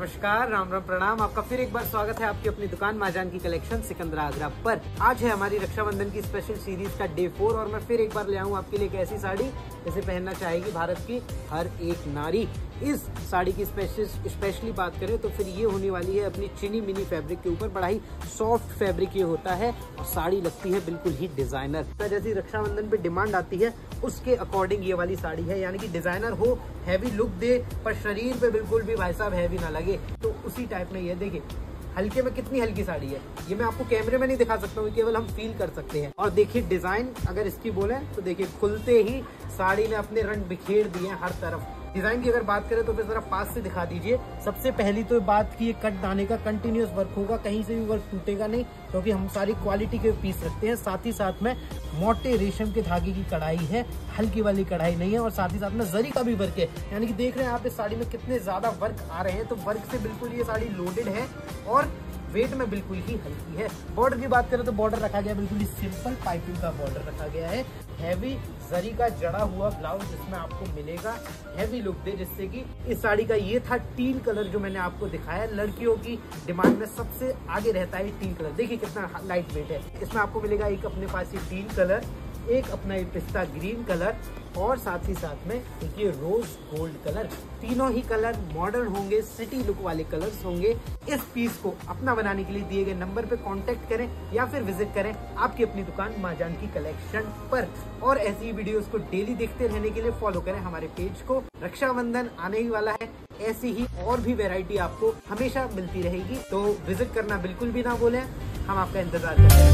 नमस्कार, राम राम प्रणाम। आपका फिर एक बार स्वागत है आपकी अपनी दुकान माजान की कलेक्शन सिकंदरा आगरा पर। आज है हमारी रक्षाबंधन की स्पेशल सीरीज़ का डे फोर और मैं फिर एक बार ले आऊँ आपके लिए एक ऐसी साड़ी जिसे पहनना चाहेगी भारत की हर एक नारी। इस साड़ी की स्पेशली बात करें तो फिर ये होने वाली है अपनी चीनी मिनी फैब्रिक के ऊपर। बड़ा ही सॉफ्ट फैब्रिक ये होता है और साड़ी लगती है बिल्कुल ही डिज़ाइनर तो जैसी रक्षाबंधन पे डिमांड आती है, उसके अकॉर्डिंग ये वाली साड़ी है। यानी कि डिज़ाइनर हो हैवी लुक दे, पर शरीर पे बिल्कुल भी भाई साहब हैवी ना लगे। तो उसी टाइप में ये देखिए, हल्के में कितनी हल्की साड़ी है। ये मैं आपको कैमरे में नहीं दिखा सकता हूँ, केवल हम फील कर सकते हैं। और देखिए डिज़ाइन अगर इसकी बोले तो देखिए खुलते ही साड़ी ने अपने रंग बिखेर दिए हर तरफ़। डिज़ाइन की अगर बात करें तो फिर जरा पास से दिखा दीजिए। सबसे पहली तो बात की कट दाने का कंटिन्यूस वर्क होगा, कहीं से भी वर्क टूटेगा नहीं, क्योंकि हम सारी क्वालिटी के पीस रखते हैं। साथ ही साथ में मोटे रेशम के धागे की कढ़ाई है, हल्की वाली कढ़ाई नहीं है, और साथ ही साथ में जरी का भी वर्क है। यानी कि देख रहे हैं आप इस साड़ी में कितने ज़्यादा वर्क आ रहे हैं तो वर्क से बिल्कुल ये साड़ी लोडेड है, और वेट में बिल्कुल ही हल्की है। बॉर्डर की बात करें तो बॉर्डर रखा गया, बिल्कुल ही सिंपल पाइपिंग का बॉर्डर रखा गया है। हैवी जरी का जड़ा हुआ ब्लाउज जिसमें आपको मिलेगा हैवी लुक दे, जिससे कि इस साड़ी का ये था टीन कलर जो मैंने आपको दिखाया। लड़कियों की डिमांड में सबसे आगे रहता है टीन कलर देखिए कितना लाइट वेट है। इसमें आपको मिलेगा एक अपने पास ये टीन कलर एक अपना ये पिस्ता ग्रीन कलर, और साथ ही साथ में एक ये रोज गोल्ड कलर। तीनों ही कलर मॉडर्न होंगे सिटी लुक वाले कलर्स होंगे। इस पीस को अपना बनाने के लिए दिए गए नंबर पे कांटेक्ट करें, या फिर विज़िट करें आपकी अपनी दुकान माजान की कलेक्शन पर। और ऐसी वीडियोस को डेली देखते रहने के लिए फॉलो करें हमारे पेज को। रक्षाबंधन आने ही वाला है, ऐसी ही और भी वेराइटी आपको हमेशा मिलती रहेगी। तो विज़िट करना बिल्कुल भी ना बोले हम आपका इंतज़ार करते हैं।